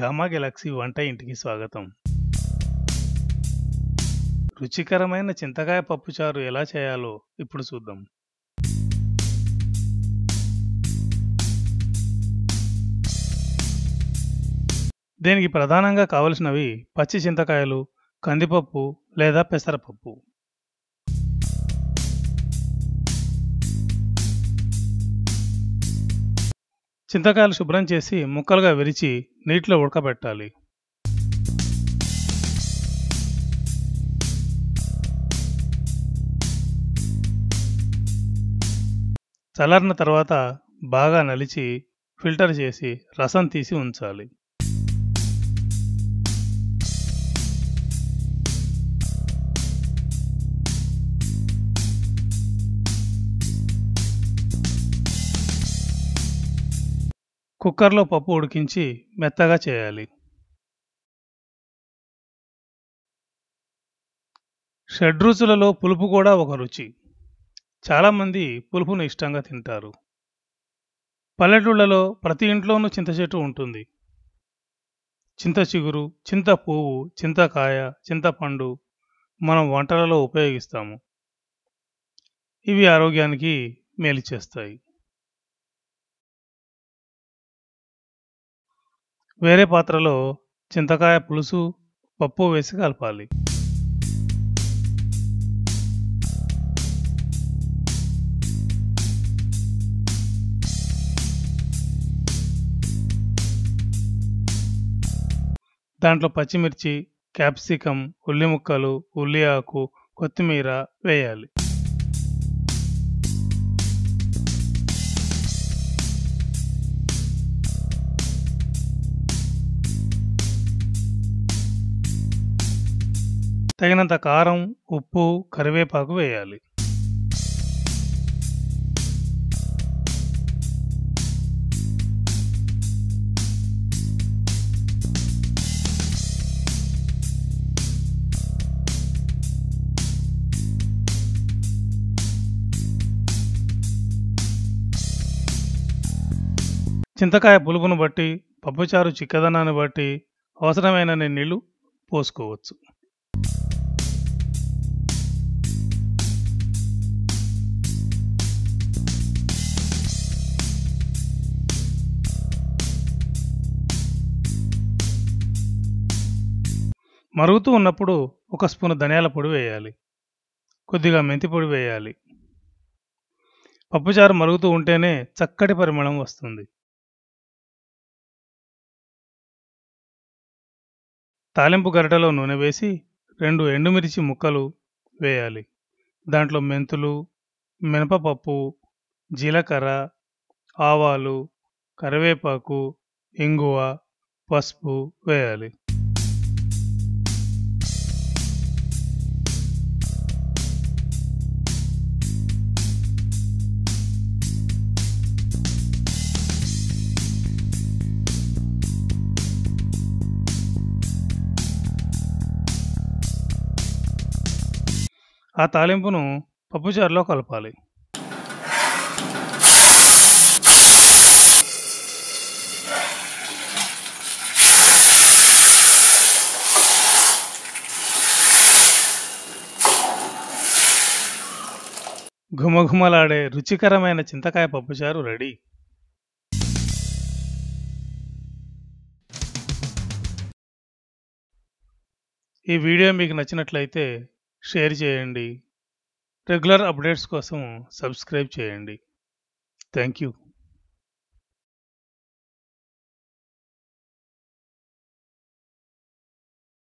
Gamma Galaxy వంట ఇంటికి స్వాగతం. రుచికరమైన చింతకాయ పప్పుచారు ఎలా చేయాలో ఇప్పుడు చూద్దాం. దీనికి ప్రధానంగా కావలసినవి పచ్చి చింతకాయలు కందిపప్పు లేదా పెసరపప్పు. చింతకాయలు శుభ్రం చేసి ముక్కలుగా విరిచి నీటిలో ఉడకబెట్టాలి. చల్లారిన తర్వాత బాగా నలిచి ఫిల్టర్ చేసి రసం తీసి ఉంచాలి. కుక్కర్లో పప్పు ఉడికించి మెత్తగా చేయాలి. షడ్రుచులలో పులుపు కూడా ఒక రుచి. చాలామంది పులుపును ఇష్టంగా తింటారు. పల్లెటూళ్ళలో ప్రతి ఇంట్లోనూ చింత చెట్టు ఉంటుంది. చింత చిగురు చింత పువ్వు చింతకాయ చింతపండు మనం వంటలలో ఉపయోగిస్తాము. ఇవి ఆరోగ్యానికి మేలు చేస్తాయి. వేరే పాత్రలో చింతకాయ పులుసు పప్పు వేసి కలపాలి. దాంట్లో పచ్చిమిర్చి క్యాప్సికం ఉల్లి ముక్కలు ఉల్లి ఆకు కొత్తిమీర వేయాలి. తగినంత కారం ఉప్పు కరివేపాకు వేయాలి. చింతకాయ పులుపును బట్టి పప్పుచారు చిక్కదనాన్ని బట్టి అవసరమైన నీళ్ళు పోసుకోవచ్చు. మరుగుతూ ఉన్నప్పుడు ఒక స్పూన్ ధనియాల పొడి వేయాలి. కొద్దిగా మెంతి పొడి వేయాలి. పప్పుచారు మరుగుతూ ఉంటేనే చక్కటి పరిమళం వస్తుంది. తాలింపు గరిటెలో నూనె వేసి రెండు ఎండుమిర్చి ముక్కలు వేయాలి. దాంట్లో మెంతులు మినపపప్పు జీలకర్ర ఆవాలు కరివేపాకు ఇంగువ పసుపు వేయాలి. ఆ తాలింపును పప్పుచారులో కలపాలి. ఘుమఘుమలాడే రుచికరమైన చింతకాయ పప్పుచారు రెడీ. ఈ వీడియో మీకు నచ్చినట్లయితే షేర్ చేయండి. రెగ్యులర్ అప్డేట్స్ కోసం సబ్స్క్రైబ్ చేయండి. Thank you